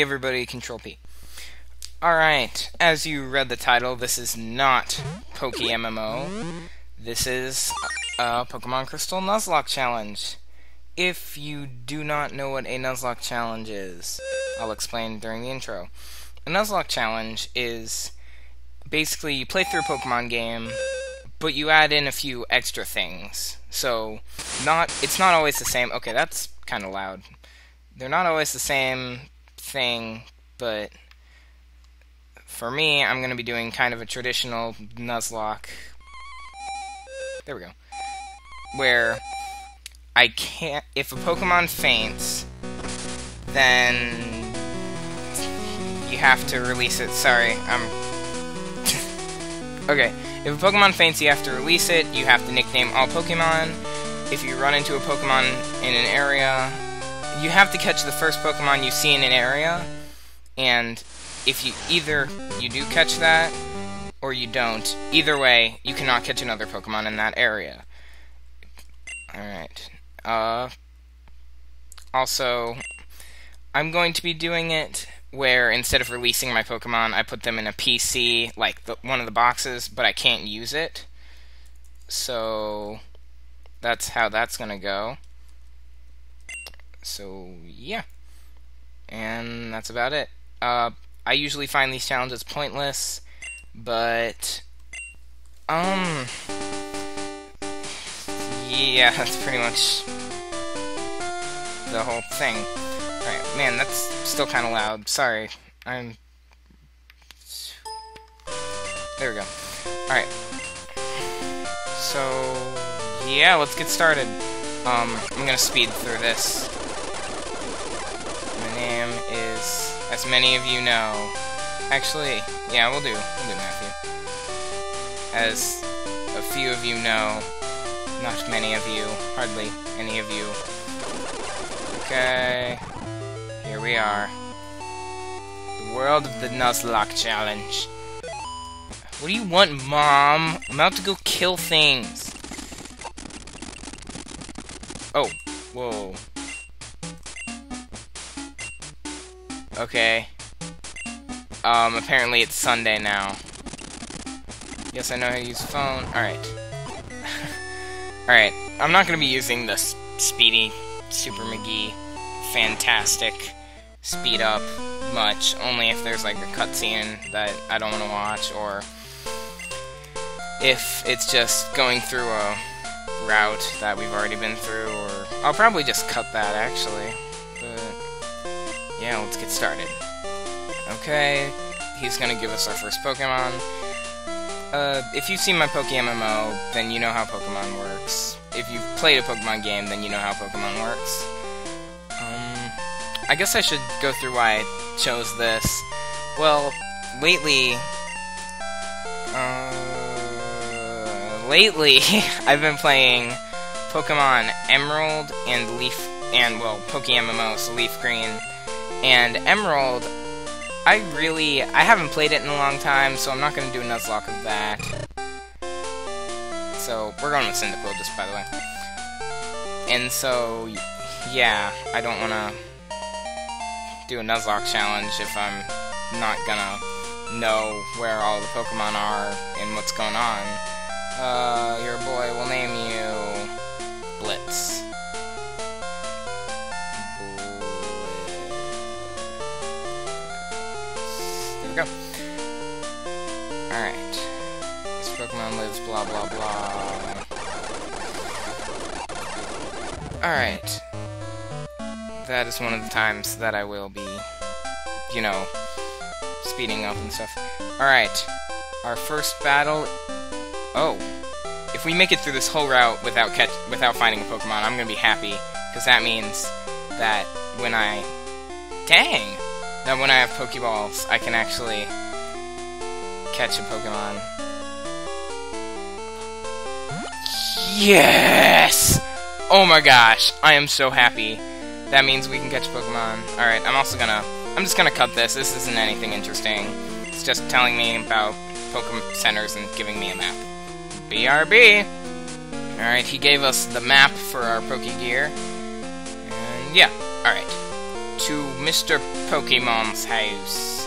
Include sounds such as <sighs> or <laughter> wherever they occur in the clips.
Everybody, Control P. Alright, as you read the title, this is not PokeMMO. This is a Pokemon Crystal Nuzlocke Challenge. If you do not know what a Nuzlocke Challenge is, I'll explain during the intro. A Nuzlocke Challenge is basically you play through a Pokemon game, but you add in a few extra things. So, not it's not always the same. Okay, that's kind of loud. They're not always the same thing, but for me, I'm going to be doing kind of a traditional Nuzlocke. There we go. Where I can't. If a Pokemon faints, then you have to release it. Sorry, I'm. <laughs> okay. If a Pokemon faints, you have to release it. You have to nickname all Pokemon. If you run into a Pokemon in an area, you have to catch the first Pokemon you see in an area, and if you either you do catch that or you don't, either way, you cannot catch another Pokemon in that area. Alright. Uh, also, I'm going to be doing it where instead of releasing my Pokemon, I put them in a PC, like the, one of the boxes, but I can't use it. So, that's how that's going to go. So, yeah. And that's about it. Uh, I usually find these challenges pointless, but, um, yeah, <laughs> that's pretty much the whole thing. Alright, man, that's still kind of loud. Sorry. I'm... There we go. Alright. So, yeah, let's get started. Um, I'm gonna speed through this. Is, as many of you know... Actually, yeah, we'll do. We'll do Matthew. As a few of you know, not many of you, hardly any of you. Okay, here we are. The world of the Nuzlocke Challenge. What do you want, Mom? I'm about to go kill things. Oh, whoa. Okay. Um, apparently it's Sunday now. Yes, I know how to use phone. Alright. <laughs> Alright, I'm not gonna be using this speedy Super McGee fantastic speed up much, only if there's like a cutscene that I don't want to watch, or if it's just going through a route that we've already been through, or I'll probably just cut that actually. Yeah, let's get started. Okay, he's gonna give us our first Pokemon. Uh, if you've seen my PokeMMO, then you know how Pokemon works. If you've played a Pokemon game, then you know how Pokemon works. Um, I guess I should go through why I chose this. Well, lately, uh, lately, <laughs> I've been playing Pokemon Emerald and Leaf, and, well, PokeMMO, so Leaf Green. And Emerald, I really, I haven't played it in a long time, so I'm not going to do a Nuzlocke of that. So, we're going with Cyndaquil, just by the way. And so, yeah, I don't want to do a Nuzlocke challenge if I'm not gonna know where all the Pokemon are and what's going on. Uh, your boy will name you go. Alright. This Pokemon lives blah blah blah. Alright. That is one of the times that I will be, you know, speeding up and stuff. Alright. Our first battle... Oh. If we make it through this whole route without catch without finding a Pokemon, I'm gonna be happy. Because that means that when I... Dang! That when I have Pokeballs, I can actually catch a Pokemon. Yes! Oh my gosh, I am so happy. That means we can catch Pokemon. Alright, I'm also gonna... I'm just gonna cut this. This isn't anything interesting. It's just telling me about Pokemon centers and giving me a map. BRB! Alright, he gave us the map for our Pokegear. And yeah, alright. To Mr. Pokemon's house.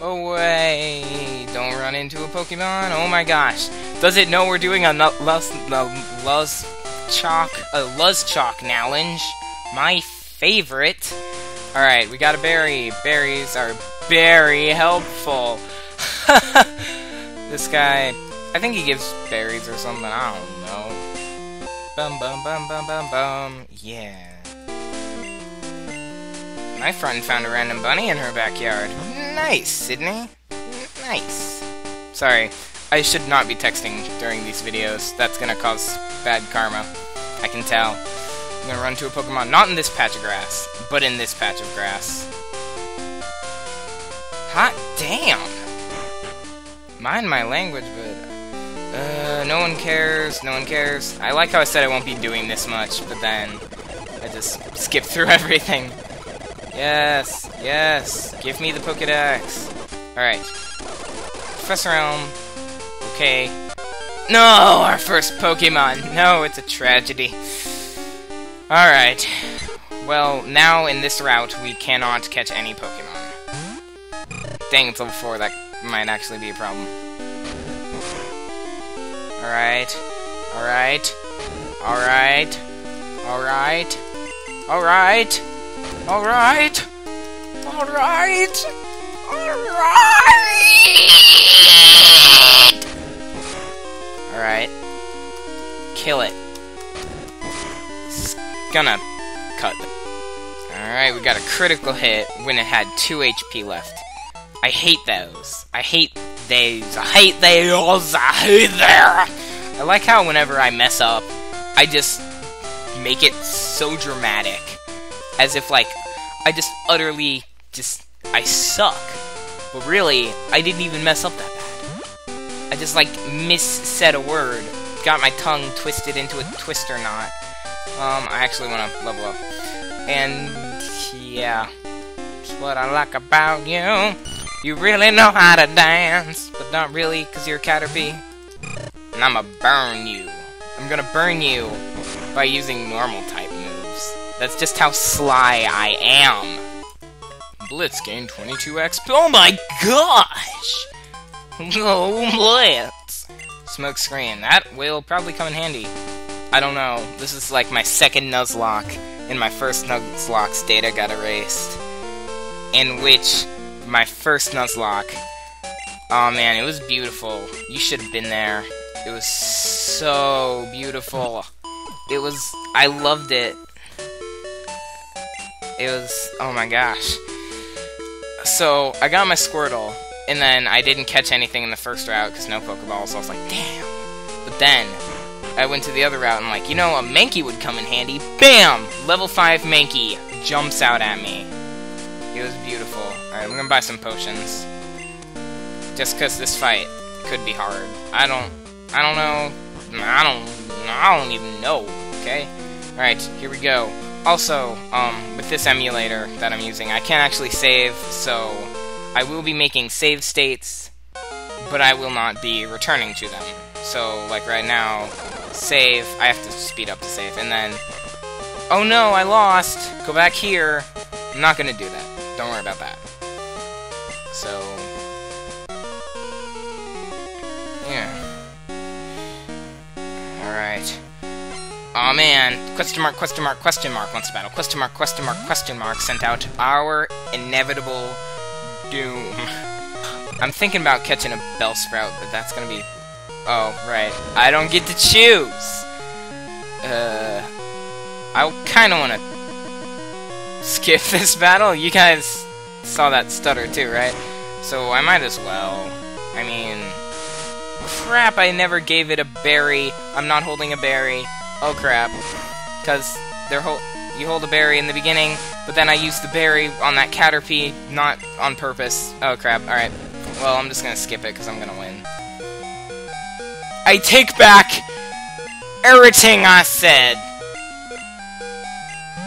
Oh, Away! Don't run into a Pokemon. Oh my gosh. Does it know we're doing a Luz, Luz Chalk, a Luzchalk challenge? My favorite. Alright, we got a berry. Berries are very helpful. <laughs> this guy, I think he gives berries or something. I don't know. Bum bum bum bum bum bum. Yeah. My friend found a random bunny in her backyard. Nice, Sydney. Nice. Sorry, I should not be texting during these videos. That's gonna cause bad karma. I can tell. I'm gonna run to a Pokemon, not in this patch of grass, but in this patch of grass. Hot damn! Mind my language, but... Uh, no one cares, no one cares. I like how I said I won't be doing this much, but then... I just skip through <laughs> everything. Yes, yes, give me the Pokedex. Alright. Professor Elm. Okay. No, our first Pokemon. No, it's a tragedy. Alright. Well, now in this route, we cannot catch any Pokemon. Dang, it's level 4. That might actually be a problem. Alright. Alright. Alright. Alright. Alright. Alright! Alright! Alright! Alright. Kill it. It's gonna cut. Alright, we got a critical hit when it had 2 HP left. I hate those. I hate those. I hate those. I hate them. I like how whenever I mess up, I just make it so dramatic as if like I just utterly just I suck. But really, I didn't even mess up that bad. I just like miss said a word, got my tongue twisted into a twister knot. Um, I actually want to level up. And yeah, that's what I like about you. You really know how to dance, but not really, cause you're a Caterpie. And I'ma burn you. I'm gonna burn you by using normal type that's just how sly I am. Blitz gained 22 XP. Oh my gosh! <laughs> Oh, Blitz! Smoke screen. That will probably come in handy. I don't know. This is like my second Nuzlocke, and my first Nuzlocke's data got erased. In which, my first Nuzlocke... Oh man, it was beautiful. You should have been there. It was so beautiful. It was... I loved it. It was, oh my gosh. So, I got my Squirtle, and then I didn't catch anything in the first route, because no Pokeballs, so I was like, damn. But then, I went to the other route, and like, you know, a Mankey would come in handy. BAM! Level 5 Mankey jumps out at me. It was beautiful. Alright, I'm gonna buy some potions. Just because this fight could be hard. I don't, I don't know, I don't, I don't even know, okay? Alright, here we go. Also, um, with this emulator that I'm using, I can't actually save, so I will be making save states, but I will not be returning to them. So, like right now, save, I have to speed up to save, and then, oh no, I lost, go back here. I'm not gonna do that. Don't worry about that. So, oh, man. Question mark, question mark, question mark once battle. Question mark, question mark, question mark sent out our inevitable doom. <laughs> I'm thinking about catching a Bellsprout, but that's gonna be... Oh, right. I don't get to choose! Uh... I kinda wanna skip <laughs> this battle. You guys saw that stutter too, right? So I might as well. I mean... Crap, I never gave it a berry. I'm not holding a berry. Oh crap. Because they're hold you hold a berry in the beginning, but then I use the berry on that Caterpie, not on purpose. Oh crap, alright. Well, I'm just gonna skip it because I'm gonna win. I take back everything I said!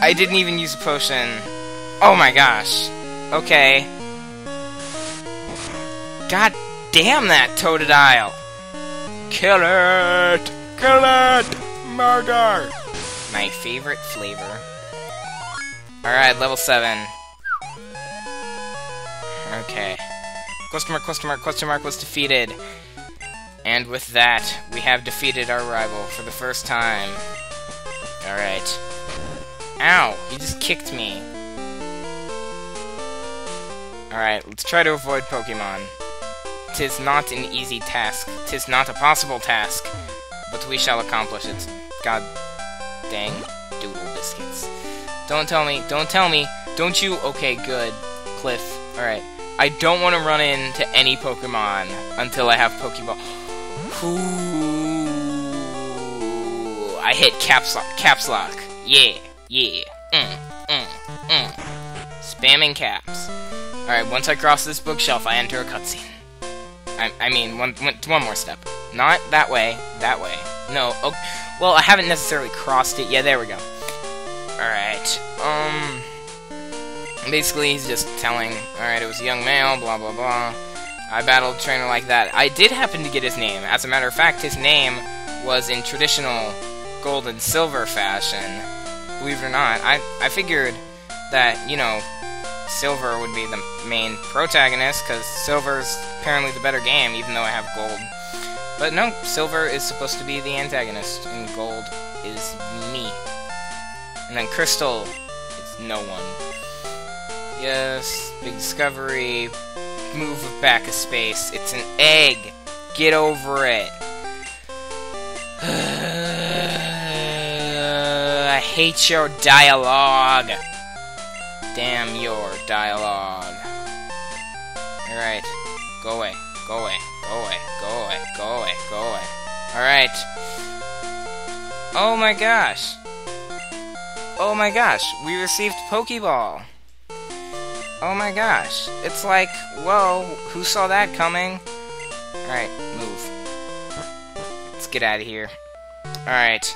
I didn't even use a potion. Oh my gosh. Okay. God damn that Totodile! Kill it! Kill it! Murder! My favorite flavor. Alright, level 7. Okay. Question mark, question mark, question mark was defeated. And with that, we have defeated our rival for the first time. Alright. Ow! He just kicked me. Alright, let's try to avoid Pokemon. Tis not an easy task. Tis not a possible task. But we shall accomplish it. God dang doodle biscuits. Don't tell me, don't tell me, don't you? Okay, good. Cliff. Alright. I don't want to run into any Pokemon until I have Pokeball. <gasps> Ooh. I hit caps lock. Caps lock. Yeah. Yeah. Mm, mm, mm. Spamming caps. Alright, once I cross this bookshelf, I enter a cutscene. I, I mean, one, one, one more step. Not that way. That way. No. Oh, well, I haven't necessarily crossed it. Yeah, there we go. Alright. Um... Basically, he's just telling, alright, it was a young male, blah blah blah. I battled a trainer like that. I did happen to get his name. As a matter of fact, his name was in traditional gold and silver fashion. Believe it or not, I, I figured that, you know, silver would be the main protagonist, because silver's apparently the better game, even though I have gold. But no, silver is supposed to be the antagonist, and gold is me. And then crystal is no one. Yes, big discovery. Move back a space. It's an egg. Get over it. <sighs> I hate your dialogue. Damn your dialogue. Alright. Go away. Go away. Go away. Go away. Go away. Go away. Alright. Oh my gosh. Oh my gosh. We received Pokeball. Oh my gosh. It's like, whoa, who saw that coming? Alright, move. Let's get out of here. Alright.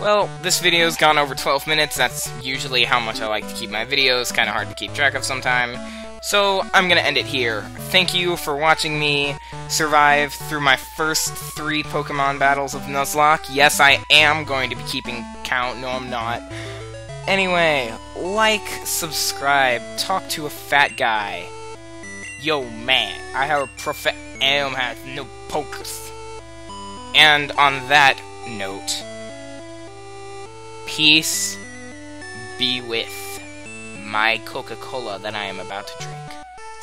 Well, this video's gone over 12 minutes. That's usually how much I like to keep my videos. Kind of hard to keep track of sometime. So, I'm gonna end it here. Thank you for watching me survive through my first three Pokemon battles of Nuzlocke. Yes, I am going to be keeping count. No, I'm not. Anyway, like, subscribe, talk to a fat guy. Yo, man, I have a prophet Elm has no pokers. And on that note, peace be with my Coca-Cola that I am about to drink.